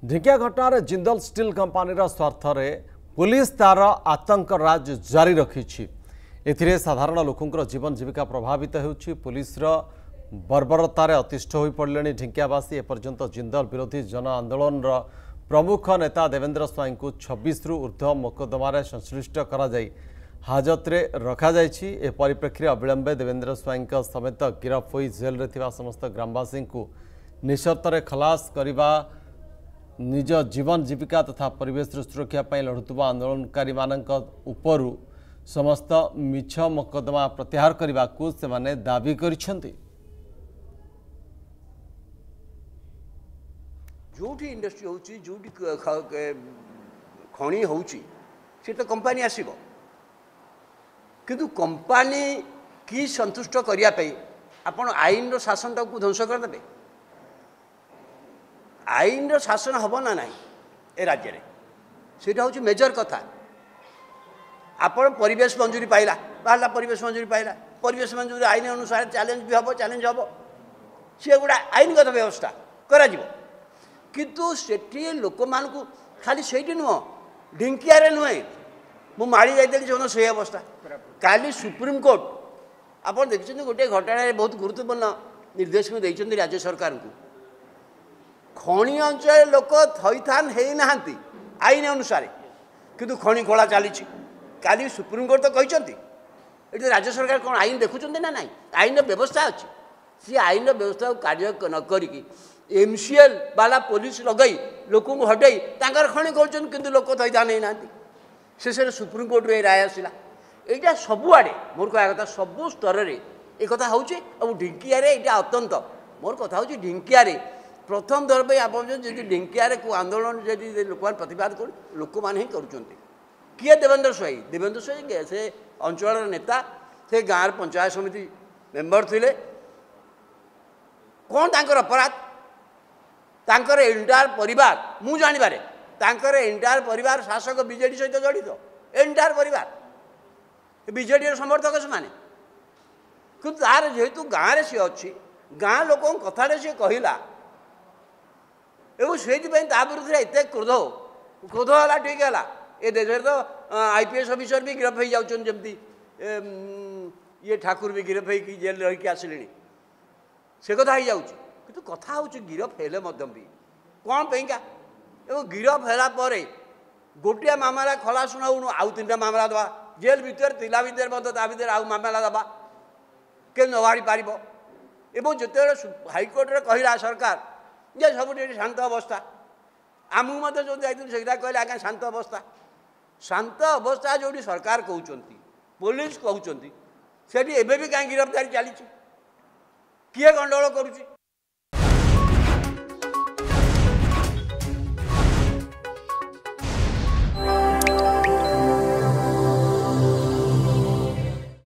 ଢିଙ୍କିଆ ଘଟଣାରେ ଜିନ୍ଦଲ ଷ୍ଟିଲ୍ କମ୍ପାନୀର ସ୍ୱାର୍ଥରେ ପୁଲିସ ତାର ଆତଙ୍କ ରାଜ ଜାରି ରଖିଛି। ଏଥିରେ ସାଧାରଣ ଲୋକଙ୍କର ଜୀବନ ଜୀବିକା ପ୍ରଭାବିତ ହେଉଛି। ପୁଲିସର ବର୍ବରତାରେ ଅତିଷ୍ଠ ହୋଇପଡ଼ିଲେଣି ଢିଙ୍କିଆବାସୀ ଏପର୍ଯ୍ୟନ୍ତ ଜିନ୍ଦଲ ବିରୋଧୀ ଜନ ଆନ୍ଦୋଳନର ପ୍ରମୁଖ ନେତା ଦେବେନ୍ଦ୍ର ସ୍ୱାଇଁଙ୍କୁ ଛବିଶରୁ ଉର୍ଦ୍ଧ୍ୱ ମୋକଦ୍ଦମାରେ ସଂଶ୍ଳିଷ୍ଟ କରାଯାଇ ହାଜତରେ ରଖାଯାଇଛି। ଏ ପରିପ୍ରେକ୍ଷୀରେ ଅବିଳମ୍ବେ ଦେବେନ୍ଦ୍ର ସ୍ୱାଇଁଙ୍କ ସମେତ ଗିରଫ ହୋଇ ଜେଲ୍ରେ ଥିବା ସମସ୍ତ ଗ୍ରାମବାସୀଙ୍କୁ ନିଃସର୍ତ୍ତରେ ଖଲାସ କରିବା ନିଜ ଜୀବନ ଜୀବିକା ତଥା ପରିବେଶର ସୁରକ୍ଷା ପାଇଁ ଲଢ଼ୁଥିବା ଆନ୍ଦୋଳନକାରୀମାନଙ୍କ ଉପରୁ ସମସ୍ତ ମିଛ ମକଦ୍ଦମା ପ୍ରତ୍ୟାହାର କରିବାକୁ ସେମାନେ ଦାବି କରିଛନ୍ତି। ଯେଉଁଠି ଇଣ୍ଡଷ୍ଟ୍ରି ହେଉଛି ଯେଉଁଠି ଖଣି ହେଉଛି ସେ ତ କମ୍ପାନୀ ଆସିବ। କିନ୍ତୁ କମ୍ପାନୀ କି ସନ୍ତୁଷ୍ଟ କରିବା ପାଇଁ ଆପଣ ଆଇନର ଶାସନଟାକୁ ଧ୍ୱଂସ କରିଦେବେ? ଆଇନର ଶାସନ ହେବ ନା ନାହିଁ ଏ ରାଜ୍ୟରେ ସେଇଟା ହେଉଛି ମେଜର କଥା ଆପଣ ପରିବେଶ ମଞ୍ଜୁରୀ ପାଇଲା ବାହାରିଲା ପରିବେଶ ମଞ୍ଜୁରୀ ପାଇଲା ପରିବେଶ ମଞ୍ଜୁରୀ ଆଇନ ଅନୁସାରେ ଚ୍ୟାଲେଞ୍ଜ ବି ହେବ ଚ୍ୟାଲେଞ୍ଜ ହେବ ସିଏ ଗୋଟେ ଆଇନଗତ ବ୍ୟବସ୍ଥା କରାଯିବ କିନ୍ତୁ ସେଠି ଲୋକମାନଙ୍କୁ ଖାଲି ସେଇଠି ନୁହଁ ଢିଙ୍କିଆରେ ନୁହେଁ ମୁଁ ମାଳି ଯାଇଥିଲି ଯେଉଁଦିନ ସେଇ ଅବସ୍ଥା କାଲି ସୁପ୍ରିମକୋର୍ଟ ଆପଣ ଦେଖିଛନ୍ତି ଗୋଟିଏ ଘଟଣାରେ ବହୁତ ଗୁରୁତ୍ୱପୂର୍ଣ୍ଣ ନିର୍ଦ୍ଦେଶକ ଦେଇଛନ୍ତି ରାଜ୍ୟ ସରକାରଙ୍କୁ ଖଣି ଅଞ୍ଚଳରେ ଲୋକ ଥଇଥାନ ହେଇନାହାନ୍ତି ଆଇନ ଅନୁସାରେ। କିନ୍ତୁ ଖଣି ଖୋଳା ଚାଲିଛି। କାଲି ସୁପ୍ରିମକୋର୍ଟ ତ କହିଛନ୍ତି ଏଠି ରାଜ୍ୟ ସରକାର କ'ଣ ଆଇନ ଦେଖୁଛନ୍ତି ନା ନାହିଁ ଆଇନର ବ୍ୟବସ୍ଥା ଅଛି। ସେ ଆଇନର ବ୍ୟବସ୍ଥାକୁ କାର୍ଯ୍ୟ ନ କରିକି ଏମ୍ ସି ଏଲ୍ ବାଲା ପୋଲିସ ଲଗାଇ ଲୋକଙ୍କୁ ହଟେଇ ତାଙ୍କର ଖଣି କରୁଛନ୍ତି କିନ୍ତୁ ଲୋକ ଥଇଥାନ ହେଇନାହାନ୍ତି। ଶେଷରେ ସୁପ୍ରିମକୋର୍ଟରୁ ଏ ରାୟ ଆସିଲା। ଏଇଟା ସବୁଆଡ଼େ ମୋର କହିବା କଥା ସବୁ ସ୍ତରରେ ଏ କଥା ହେଉଛି। ଆଉ ଢିଙ୍କିଆରେ ଏଇଟା ଅତ୍ୟନ୍ତ। ମୋର କଥା ହେଉଛି ଢିଙ୍କିଆରେ ପ୍ରଥମ ଥର ପାଇଁ ଆପଣ ଯଦି ଢିଙ୍କିଆରେ କେଉଁ ଆନ୍ଦୋଳନ ଯଦି ଲୋକମାନେ ପ୍ରତିବାଦ କରୁ ଲୋକମାନେ ହିଁ କରୁଛନ୍ତି। କିଏ ଦେବେନ୍ଦ୍ର ସ୍ୱାଇଁ? ଦେବେନ୍ଦ୍ର ସ୍ୱାଇଁ? ସେ ଅଞ୍ଚଳର ନେତା ସେ ଗାଁର ପଞ୍ଚାୟତ ସମିତି ମେମ୍ବର ଥିଲେ। କ'ଣ ତାଙ୍କର ଅପରାଧ? ତାଙ୍କର ଏଣ୍ଟାୟାର ପରିବାର ମୁଁ ଜାଣିବାରେ ତାଙ୍କର ଏଣ୍ଟାୟାର ପରିବାର ଶାସକ ବିଜେଡ଼ି ସହିତ ଜଡ଼ିତ। ଏଣ୍ଟାୟାର ପରିବାର। ବିଜେଡ଼ିର ସମର୍ଥକ ସେମାନେ। କିନ୍ତୁ ତାର ଯେହେତୁ ଗାଁରେ ସିଏ ଅଛି ଗାଁ ଲୋକଙ୍କ କଥାରେ ସିଏ କହିଲା ଏବଂ ସେଇଥିପାଇଁ ତା ବିରୁଦ୍ଧରେ ଏତେ କ୍ରୋଧ କ୍ରୋଧ ହେଲା ଠିକ୍ ହେଲା। ଏ ଦେଶରେ ତ ଆଇ ପି ଏସ୍ ଅଫିସର ବି ଗିରଫ ହେଇଯାଉଛନ୍ତି ଯେମିତି ଏ, ଉଁ, ଇଏ ଠାକୁର ବି ଗିରଫ ହେଇକି ଜେଲ୍ ରହିକି ଆସିଲେଣି। ସେ କଥା ହେଇଯାଉଛି। କିନ୍ତୁ କଥା ହେଉଛି ଗିରଫ ହେଲେ ମଧ୍ୟ ବି। କ'ଣ ପାଇଁକା? ଏବଂ ଗିରଫ ହେଲା ପରେ ଗୋଟିଏ ମାମଲା ଖଲା ଶୁଣାଉଣୁ ଆଉ ତିନିଟା ମାମଲା ଦେବା। ଜେଲ୍ ଭିତରେ ଥିଲା ଭିତରେ ମଧ୍ୟ ତା ଭିତରେ ଆଉ ମାମଲା ଦେବା। କେମିତି ନବାଡ଼ି ପାରିବ? ଏବଂ ଯେତେବେଳେ ସୁ- ହାଇକୋର୍ଟରେ କହିଲା ସରକାର ଯେ ସବୁଠି ଏଠି ଶାନ୍ତ ଅବସ୍ଥା ଆମକୁ ମଧ୍ୟ ଯେଉଁ ଯାଇଥିଲୁ ସେଇଟା କହିଲେ ଆଜ୍ଞା ଶାନ୍ତ ଅବସ୍ଥା ଶାନ୍ତ ଅବସ୍ଥା ଯେଉଁଠି ସରକାର କହୁଛନ୍ତି ପୋଲିସ କହୁଛନ୍ତି ସେଠି ଏବେ ବି କାହିଁ ଗିରଫଦାରୀ ଚାଲିଛି କିଏ ଗଣ୍ଡଗୋଳ କରୁଛି